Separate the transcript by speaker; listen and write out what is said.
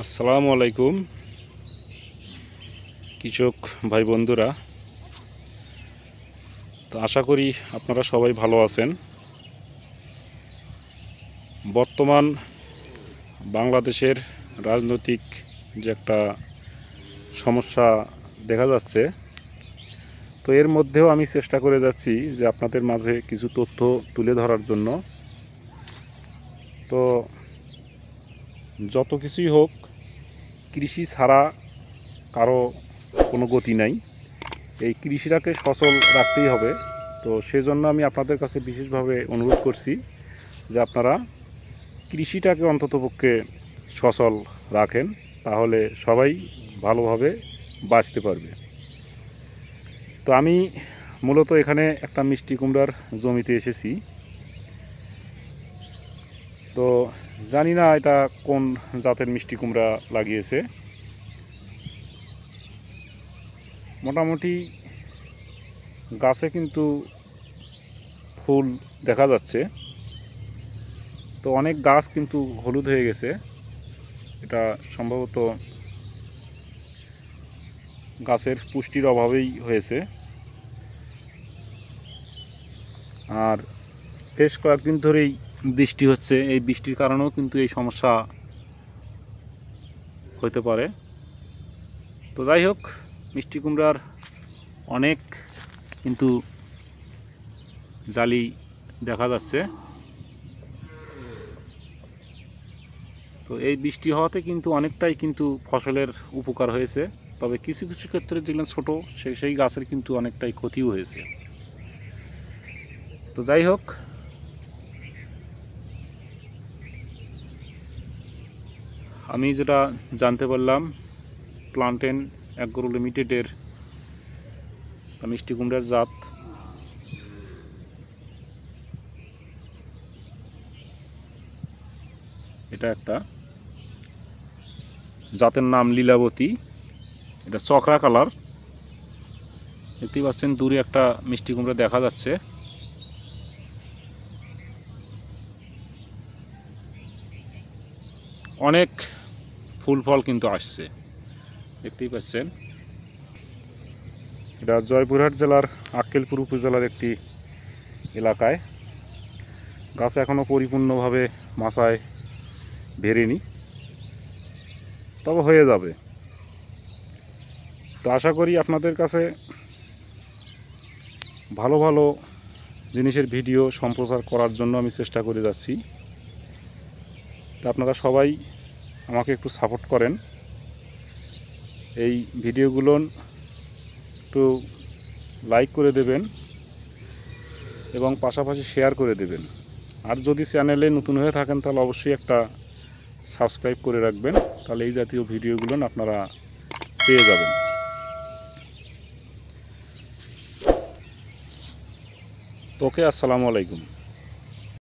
Speaker 1: আসসালামু আলাইকুম। কৃষক ভাই বন্ধুরা, তো আশা করি আপনারা সবাই ভালো আছেন। বর্তমান বাংলাদেশের রাজনৈতিক যে একটা সমস্যা দেখা যাচ্ছে, তো এর মধ্যেও আমি চেষ্টা করে যাচ্ছি যে আপনাদের মাঝে কিছু তথ্য তুলে ধরার জন্য। তো যত কিছুই হোক, কৃষি ছাড়া কারও কোনো গতি নাই। এই কৃষিটাকে সচল রাখতেই হবে। তো সেজন্য আমি আপনাদের কাছে বিশেষভাবে অনুরোধ করছি যে আপনারা কৃষিটাকে অন্ততপক্ষে সচল রাখেন, তাহলে সবাই ভালোভাবে বাঁচতে পারবে। তো আমি মূলত এখানে একটা মিষ্টি কুমড়ার জমিতে এসেছি। তো জানি না এটা কোন জাতের মিষ্টি কুমড়া লাগিয়েছে। মোটামুটি গাছে কিন্তু ফুল দেখা যাচ্ছে। তো অনেক গাছ কিন্তু হলুদ হয়ে গেছে। এটা সম্ভবত গাছের পুষ্টির অভাবেই হয়েছে। আর বেশ কয়েকদিন ধরেই বৃষ্টি হচ্ছে, এই বৃষ্টির কারণেও কিন্তু এই সমস্যা হতে পারে। তো যাই হোক, মিষ্টি কুমড়ার অনেক কিন্তু জালি দেখা যাচ্ছে। তো এই বৃষ্টি হওয়াতে কিন্তু অনেকটাই কিন্তু ফসলের উপকার হয়েছে, তবে কিছু কিছু ক্ষেত্রে যেগুলো ছোটো সেই সেই গাছের কিন্তু অনেকটাই ক্ষতিও হয়েছে। তো যাই হোক আমি যেটা জানতে পারলাম প্লান্টেন অ্যাগ্রো লিমিটেডের মিষ্টি কুমড়ার জাত। এটা একটা। জাতের নাম লীলাবতী। এটা চকরা কালার। দেখতেই পাচ্ছেন, দূরে একটা মিষ্টি কুমড়া দেখা যাচ্ছে। অনেক ফুল ফল কিন্তু আসছে। দেখতেই পাচ্ছেন। এটা জয়পুরহাট জেলার আক্কেলপুর উপজেলার একটি এলাকায়। গাছ এখনও পরিপূর্ণভাবে মাথায় ভেরেনি তবে হয়ে যাবে। তো আশা করি আপনাদের কাছে ভালো ভালো জিনিসের ভিডিও সম্প্রচার করার জন্য আমি চেষ্টা করে যাচ্ছি। তো আপনারা সবাই আমাকে একটু সাপোর্ট করেন। এই ভিডিওগুলো একটু লাইক করে দেবেন এবং পাশাপাশি শেয়ার করে দেবেন। আর যদি চ্যানেলে নতুন হয়ে থাকেন, তাহলে অবশ্যই একটা সাবস্ক্রাইব করে রাখবেন। তাহলে এই জাতীয় ভিডিওগুলো আপনারা পেয়ে যাবেন। তোকে আসসালামু আলাইকুম।